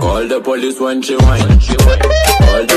Call the police when she whine. Call the